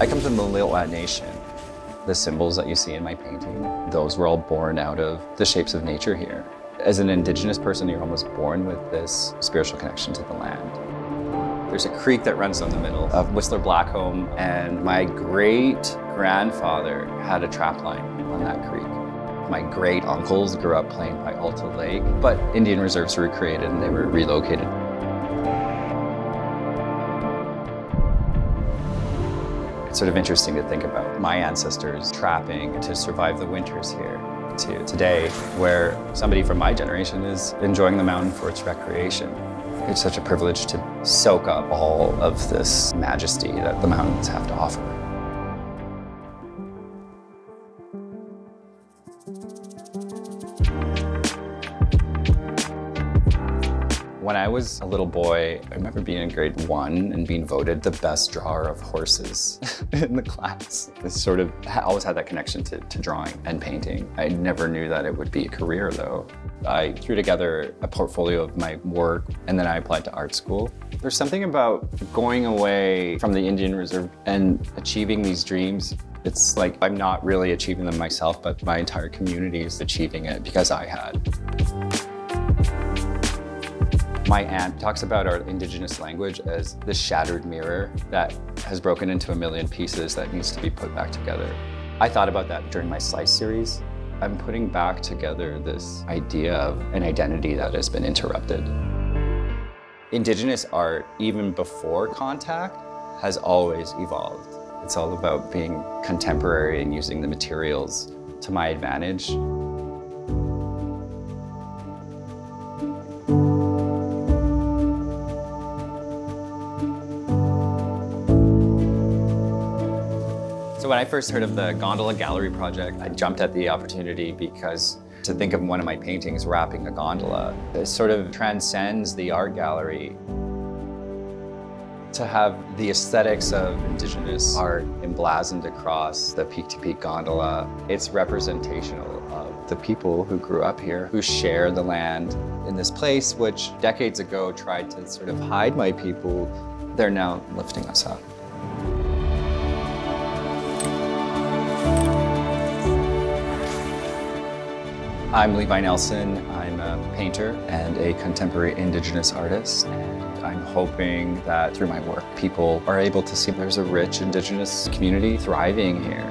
I come from the Lil'wat Nation. The symbols that you see in my painting, those were all born out of the shapes of nature here. As an Indigenous person, you're almost born with this spiritual connection to the land. There's a creek that runs down the middle of Whistler Blackcomb, and my great grandfather had a trap line on that creek. My great uncles grew up playing by Alta Lake, but Indian reserves were created and they were relocated. It's sort of interesting to think about my ancestors trapping to survive the winters here to today, where somebody from my generation is enjoying the mountain for its recreation. It's such a privilege to soak up all of this majesty that the mountains have to offer. When I was a little boy, I remember being in grade one and being voted the best drawer of horses in the class. I sort of always had that connection to, to drawing and painting. I never knew that it would be a career though. I threw together a portfolio of my work and then I applied to art school. There's something about going away from the Indian Reserve and achieving these dreams it's like I'm not really achieving them myself, but my entire community is achieving it because I had. My aunt talks about our indigenous language as the shattered mirror that has broken into a million pieces that needs to be put back together. I thought about that during my Slice series. I'm putting back together this idea of an identity that has been interrupted. Indigenous art, even before contact, has always evolved. It's all about being contemporary and using the materials to my advantage. When I first heard of the Gondola Gallery project, I jumped at the opportunity because to think of one of my paintings wrapping a gondola, it sort of transcends the art gallery. To have the aesthetics of indigenous art emblazoned across the peak-to-peak -peak gondola, it's representational of the people who grew up here, who share the land in this place, which decades ago tried to sort of hide my people. They're now lifting us up. I'm Levi Nelson. I'm a painter and a contemporary indigenous artist. And I'm hoping that through my work, people are able to see there's a rich indigenous community thriving here.